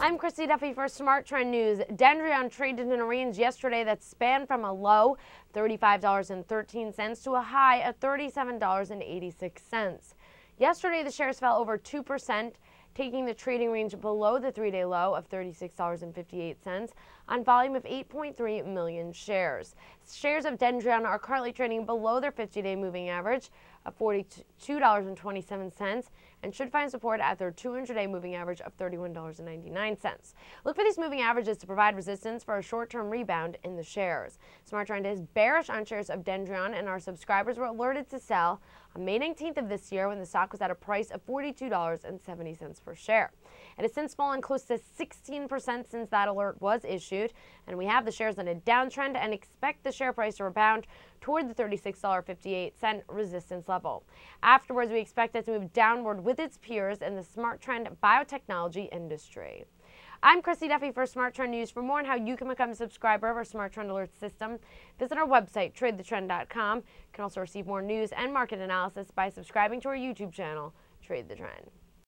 I'm Christy Duffy for SmarTrend News. Dendreon traded in a range yesterday that spanned from a low $35.13 to a high of $37.86. Yesterday, the shares fell over 2%, taking the trading range below the three day low of $36.58 on volume of 8.3 million shares. Shares of Dendreon are currently trading below their 50 day moving average of $42.27 and should find support at their 200 day moving average of $31.99. Look for these moving averages to provide resistance for a short term rebound in the shares. SmarTrend is bearish on shares of Dendreon, and our subscribers were alerted to sell on May 19th of this year when the stock was at a price of $42.70 per share. It has since fallen close to 16% since that alert was issued, and we have the shares on a downtrend and expect the share price to rebound toward the $36.58 resistance level. Afterwards, we expect it to move downward with its peers in the SmarTrend biotechnology industry. I'm Christy Duffy for SmarTrend News. For more on how you can become a subscriber of our SmarTrend Alert system, visit our website, tradethetrend.com. You can also receive more news and market analysis by subscribing to our YouTube channel, Trade the Trend.